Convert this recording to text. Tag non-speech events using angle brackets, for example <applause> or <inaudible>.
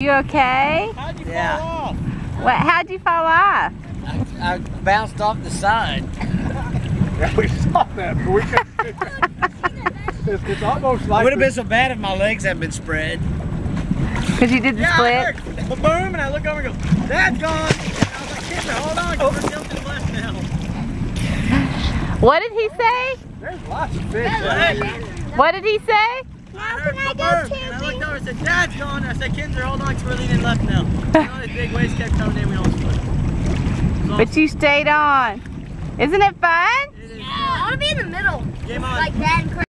You okay? How'd you Yeah. fall off? What? How'd you fall off? I, I bounced off the side. Yeah, <laughs> we saw that, but we couldn't. <laughs> it's, it's almost It like would have been so bad if my legs hadn't been spread. Because you did the Yeah, I split. heard a boom, and I look over and go, Dad's gone. I was like, Kinder, hold on, 'cause we're tilting left now. What did he say? There's lots of fish. out. What did he say? I heard the boom, and I looked over and said, Dad's gone. I said, Kinder, hold on, 'cause we're leaning left now. And all these big waves kept coming in, we almost split. So, But you stayed on. Isn't it fun? it is- I want to be in the middle. Game on. Like that and